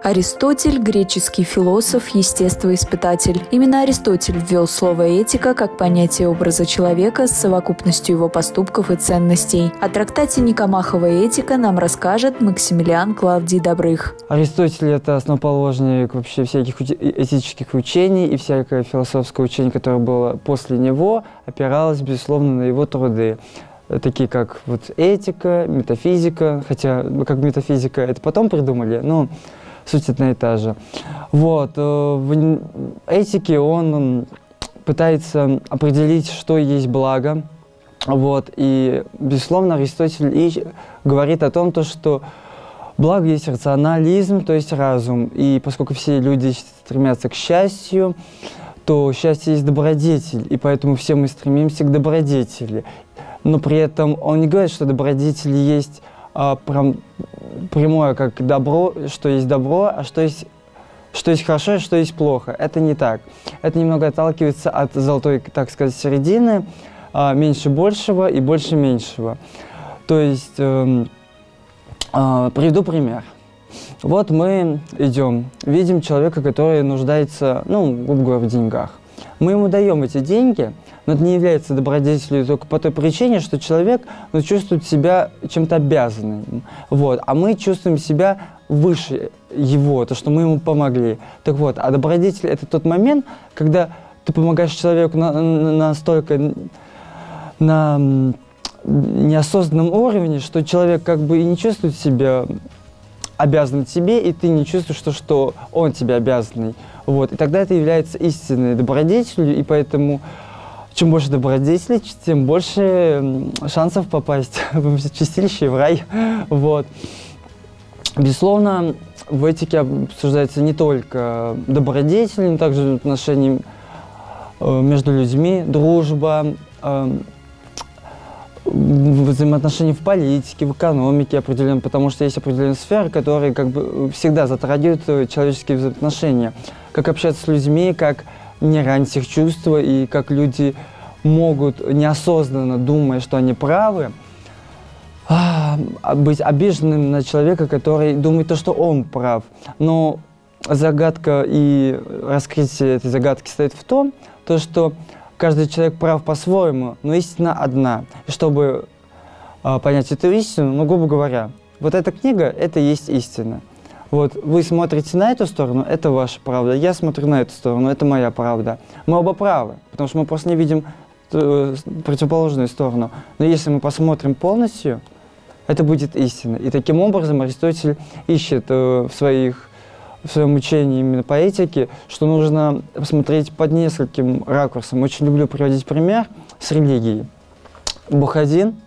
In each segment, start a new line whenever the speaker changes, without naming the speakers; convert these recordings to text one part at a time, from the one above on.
Аристотель – греческий философ, естествоиспытатель. Именно Аристотель ввел слово «этика» как понятие образа человека с совокупностью его поступков и ценностей. О трактате Никомахова «Этика» нам расскажет Максимилиан Клавдий Добрых.
Аристотель – это основоположник вообще всяких этических учений и всякое философское учение, которое было после него, опиралось, безусловно, на его труды такие как вот этика, метафизика, хотя ну, как метафизика это потом придумали, но суть одна и та же. Вот. Э, в этике он пытается определить, что есть благо. Вот. И, безусловно, Аристотель говорит о том, то, что благо есть рационализм, то есть разум. И поскольку все люди стремятся к счастью, то счастье есть добродетель, и поэтому все мы стремимся к добродетели. Но при этом он не говорит, что добродетели есть а, прям прямое как добро, что есть добро, а что есть что есть хорошо и что есть плохо. Это не так. Это немного отталкивается от золотой, так сказать, середины, а, меньше большего и больше меньшего. То есть, э, э, приведу пример. Вот мы идем, видим человека, который нуждается, ну, грубо говоря, в деньгах. Мы ему даем эти деньги – но это не является добродетелью только по той причине, что человек ну, чувствует себя чем-то обязанным. Вот. А мы чувствуем себя выше его, то, что мы ему помогли. Так вот, а добродетель – это тот момент, когда ты помогаешь человеку на, на, на неосознанном уровне, что человек как бы и не чувствует себя обязан тебе, и ты не чувствуешь, что, что он тебе обязанный. Вот. И тогда это является истинной добродетелью, и поэтому чем больше добродетелей, тем больше шансов попасть в чистилище, в рай. Вот. Безусловно, в этике обсуждается не только добродетели, но также отношения э, между людьми, дружба, э, взаимоотношения в политике, в экономике определенно, потому что есть определенные сферы, которые как бы всегда затрагивают человеческие взаимоотношения. Как общаться с людьми, как не ранить их чувства и как люди могут неосознанно, думая, что они правы, а, быть обиженным на человека, который думает то, что он прав. Но загадка и раскрытие этой загадки стоит в том, то, что каждый человек прав по-своему, но истина одна. И чтобы э, понять эту истину, ну, грубо говоря, вот эта книга – это есть истина. Вот вы смотрите на эту сторону, это ваша правда. Я смотрю на эту сторону, это моя правда. Мы оба правы, потому что мы просто не видим э, противоположную сторону. Но если мы посмотрим полностью, это будет истина. И таким образом Аристотель ищет э, в своих в своем учении именно по этике, что нужно посмотреть под нескольким ракурсом. Очень люблю приводить пример с религией. Бог один –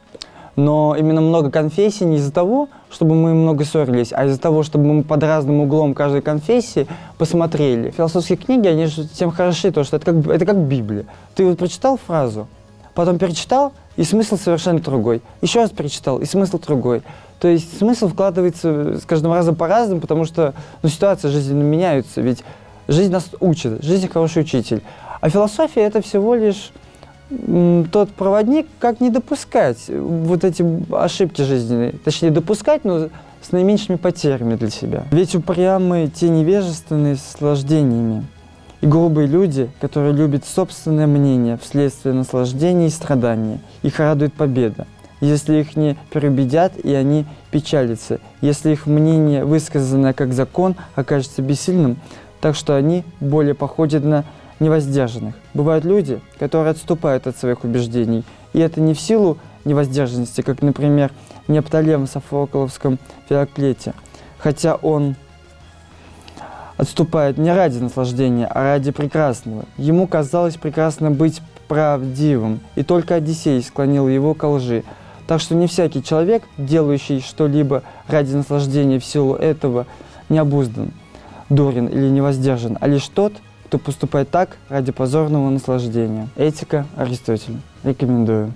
но именно много конфессий не из-за того, чтобы мы много ссорились, а из-за того, чтобы мы под разным углом каждой конфессии посмотрели. Философские книги, они же тем хороши, то, что это как, это как Библия. Ты вот прочитал фразу, потом перечитал, и смысл совершенно другой. Еще раз перечитал, и смысл другой. То есть смысл вкладывается с каждым разом по-разному, потому что ну, ситуации жизненно меняются. Ведь жизнь нас учит, жизнь хороший учитель. А философия – это всего лишь тот проводник, как не допускать вот эти ошибки жизненные. Точнее, допускать, но с наименьшими потерями для себя. Ведь упрямые те невежественные с наслаждениями и грубые люди, которые любят собственное мнение вследствие наслаждения и страдания. Их радует победа. Если их не переубедят, и они печалятся. Если их мнение, высказанное как закон, окажется бессильным, так что они более походят на невоздержанных. Бывают люди, которые отступают от своих убеждений, и это не в силу невоздержанности, как, например, Неопталем в Софокловском Феоклете, хотя он отступает не ради наслаждения, а ради прекрасного. Ему казалось прекрасно быть правдивым, и только Одиссей склонил его к лжи. Так что не всякий человек, делающий что-либо ради наслаждения в силу этого, не обуздан, дурен или невоздержан, а лишь тот, кто поступает так ради позорного наслаждения. Этика Аристотеля. Рекомендую.